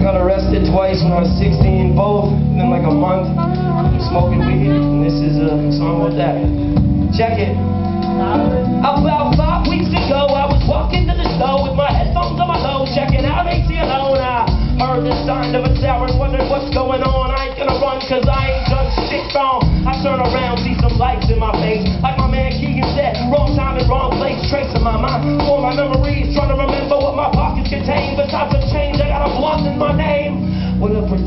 I got arrested twice when I was 16, both within like a month, smoking weed, and this is a song about that. Check it. About five weeks ago, I was walking to the store with my headphones on my low, checking out AC alone. I heard the sound of a siren, wondering what's going on. I ain't gonna run, cause I ain't done shit wrong. I turn around, see some lights in my face, like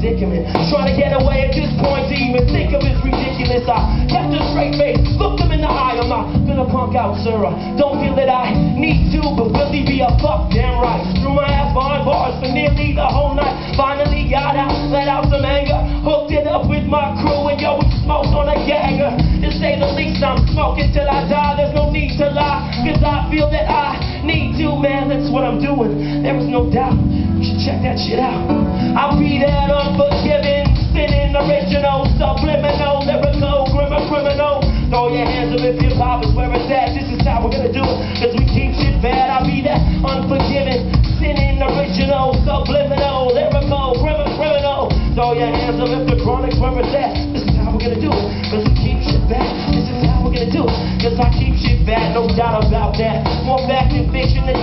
predicament. Trying to get away at this point to even think of it's ridiculous. I kept a straight face, looked him in the eye. I'm not gonna punk out, sir. I don't feel that I need to, but will he be a fuck damn right? Threw my ass behind bars for nearly the whole night. Finally got out, let out some anger. Hooked it up with my crew, and yo, we smoked on a gagger. To say the least, I'm smoking till I die. There's no need to lie, cause I feel that I need to, man. That's what I'm doing. There is no doubt. Check that shit out. I'll be that unforgiving, sinning, original, subliminal, lyrical, grimmer, criminal. Throw your hands up if hip hop is where it's at. This is how we're gonna do it, cause we keep shit bad. I'll be that unforgiving, sinning, original, subliminal, lyrical, grimmer, criminal. Throw your hands up if the chronic's where it's at. This is how we're gonna do it, cause we keep shit bad. This is how we're gonna do it, cause I keep shit bad, no doubt about that. More fact than fiction, addiction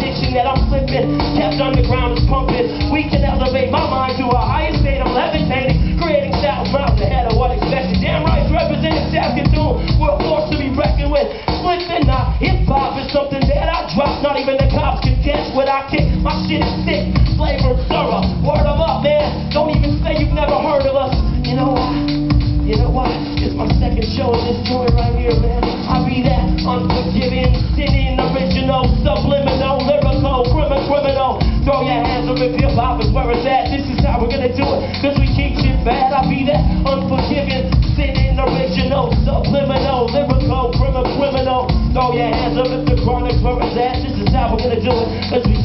Not even the cops can guess what I kick. My shit is thick, flavor thorough. Word of up, man. Don't even say you've never heard of us. You know why? You know why? It's my second show in this joint right here, man. I be that unforgiving, sinning, original, subliminal, lyrical, criminal, criminal. Throw your hands up if hip hop is where it's at. This is how we're gonna do it. Cause we keep shit bad. I be that unforgiving, sinning, original, subliminal, lyrical, criminal, criminal. Throw your hands up if the chronic's where it's at gonna do it we